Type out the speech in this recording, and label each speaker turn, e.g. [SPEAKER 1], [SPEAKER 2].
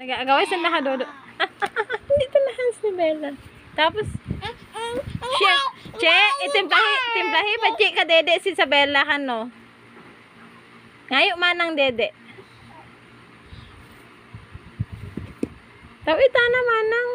[SPEAKER 1] Nag-agaway sa nakadodo. Dito na si Bella. Tapos, siya, che, itimplahi, timplahi pa che ka dede si Isabella kan no. Ngayo manang dede. Taw ita na manang.